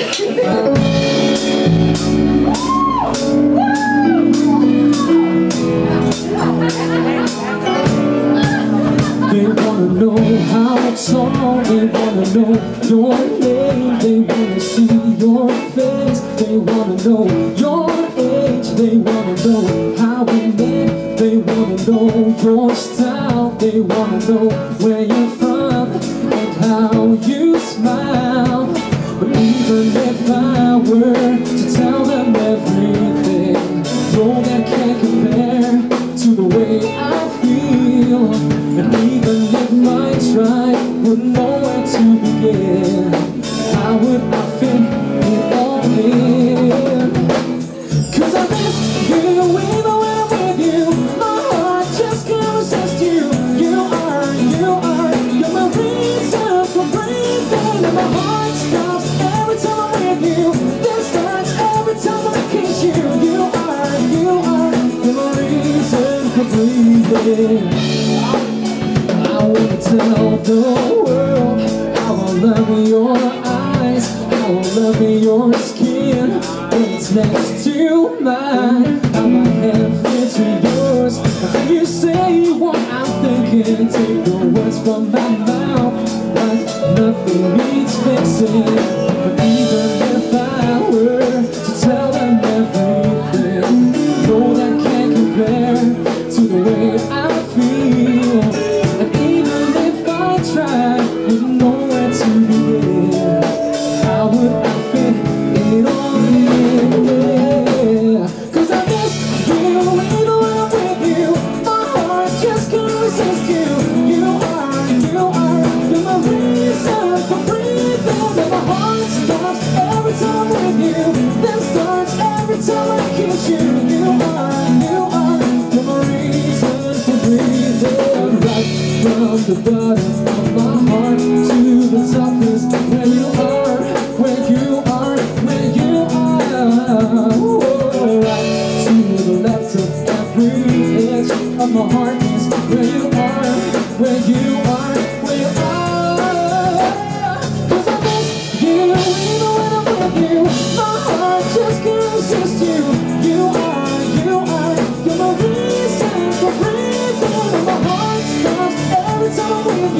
They wanna know how tall, they wanna know your name, they wanna see your face, they wanna know your age, they wanna know how we met, they wanna know your style, they wanna know where you're from and how you smile. Even if I were to tell them everything, no, that can't compare to the way I feel. And even if I tried, wouldn't know where to begin. I wanna tell the world how I love your eyes, how I love your skin when it's next to mine. How my hand fits in yours. When you say what I'm thinking, take the words from my mouth like nothing needs fixing. But even the bottom of my heart to the is where you are, where you are, where you are. Oh, right to the left of every edge of my heart is where you are, where you are, where you are. I miss you even when I'm with you. My heart just can't resist you. You are, you are, you're my reason for breathing.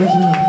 'Cause